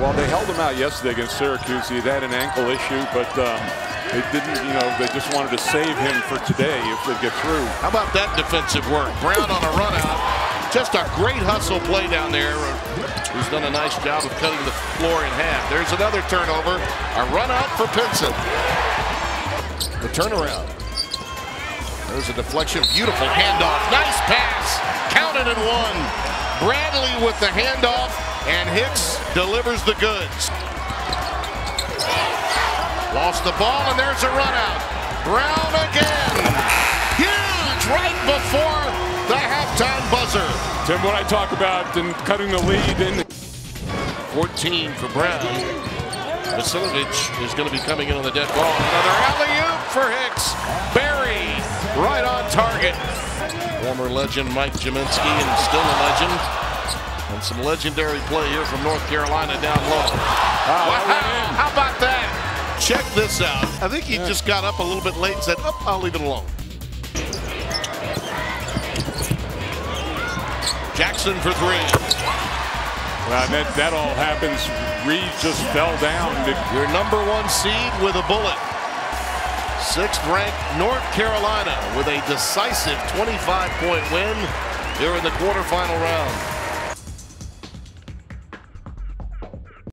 Well, they held him out yesterday against Syracuse. He had an ankle issue, but um, they didn't, you know, they just wanted to save him for today if they get through. How about that defensive work? Brown on a run out. Just a great hustle play down there. He's done a nice job of cutting the floor in half. There's another turnover. A run out for Pinson. The turnaround. There's a deflection. Beautiful handoff. Nice pass. Counted and one. Bradley with the handoff. And Hicks delivers the goods. Lost the ball, and there's a run out. Brown again. Huge right before the halftime buzzer. Tim, what I talk about in cutting the lead in 14 for Brown. Vasiljevic is going to be coming in on the dead ball. Another alley-oop for Hicks. Berry right on target. Former legend Mike Gminski and still a legend. And some legendary play here from North Carolina down low. Ah, wow, how about that? Check this out. I think he just got up a little bit late and said, oh, I'll leave it alone. Jackson for three. Well, that, that all happens. Reed just fell down. Your number one seed with a bullet. Sixth ranked North Carolina with a decisive 25 point win here in the quarterfinal round.